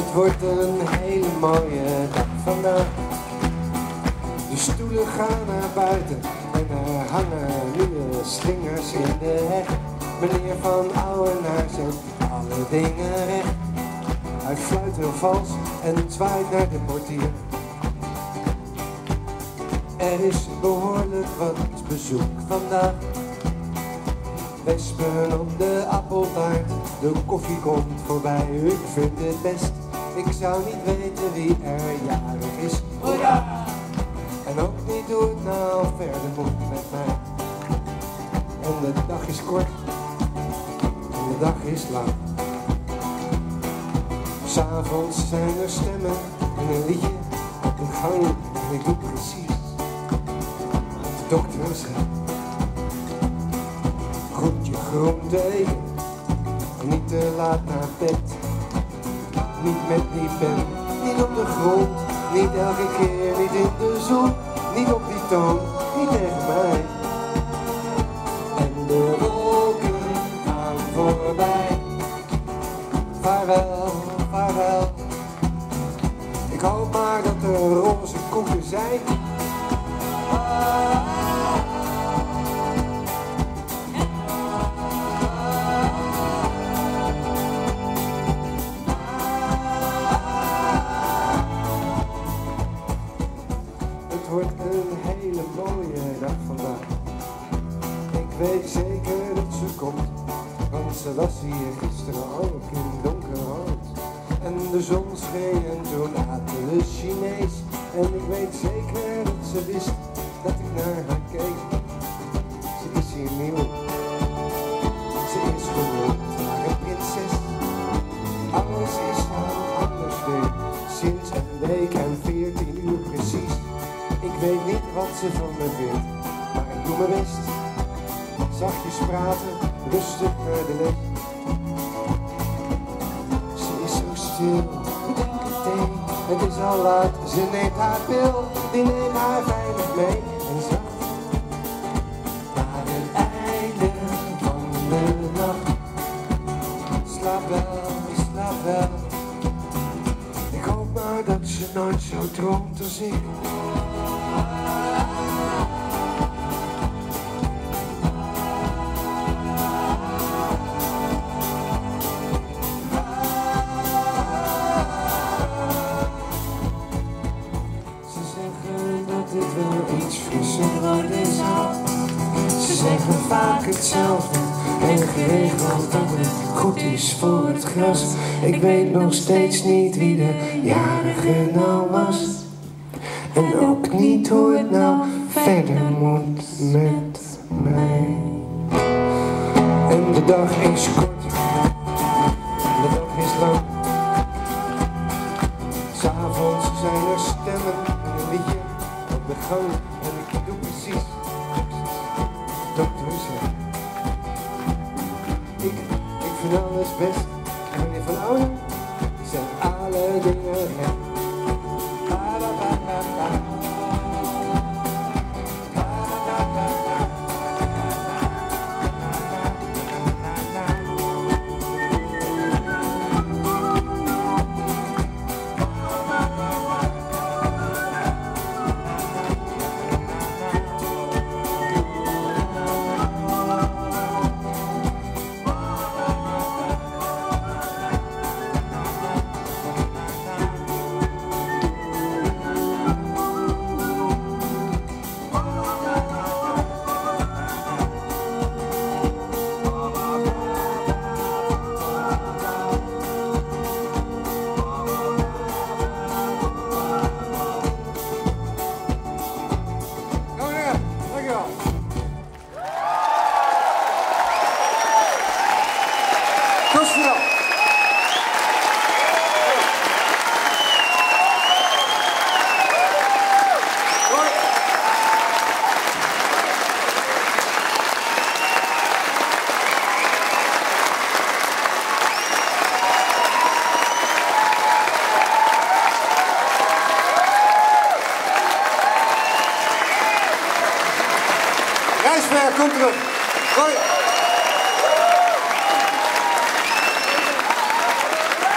Het wordt een hele mooie dag vandaag. De stoelen gaan naar buiten en er hangen nieuwe slingers in de heg. Meneer van Ouwenaar zet alle dingen recht. Hij fluit heel vals en zwaait naar de portier. Er is behoorlijk wat bezoek vandaag. Wespen op de appeltaart, de koffie komt voorbij. Ik vind het best, ik zou niet weten wie er jarig is. Hoera! En ook niet hoe het nou verder moet met mij. En de dag is kort, en de dag is lang. S'avonds zijn er stemmen en een liedje op de gang. En ik doe precies wat de dokter zegt. Goed je groente eten, en niet te laat naar bed. Niet met die pen, niet op de grond, niet elke keer, niet in de zon, niet op die toon, niet tegen mij. En de wolken gaan voorbij. Vaarwel, vaarwel. Ik hoop maar dat er roze koeken zijn. Het wordt een hele mooie dag vandaag. Ik weet zeker dat ze komt, want ze was hier gisteren ook in donkerrood. En de zon scheen en toen aten we Chinees. En ik weet zeker dat ze wist dat ik naar haar keek. Weet niet wat ze van me vindt, maar ik doe mijn best. Zachtjes praten, rustig naar de. Ze is zo stil, drinken thee. Het is al laat, ze neemt haar pil, die neemt haar veilig mee. En zacht, naar het einde van de nacht. Slaap wel, slaap wel. Ik hoop maar dat ze nooit zo droomt als ik. Ze zeggen dat het wel iets frisser worden zal. Ze zeggen vaak hetzelfde en geregeld dat het goed is voor het gras. Ik weet nog steeds niet wie de jarige nou was. En ook niet hoe het nou verder moet met mij. En de dag is kort, de dag is lang. S'avonds zijn er stemmen en een liedje op de gang. En ik doe precies, dokter zegt. Ik, ik vind alles best. Rijsberg, kom terug. Hoi.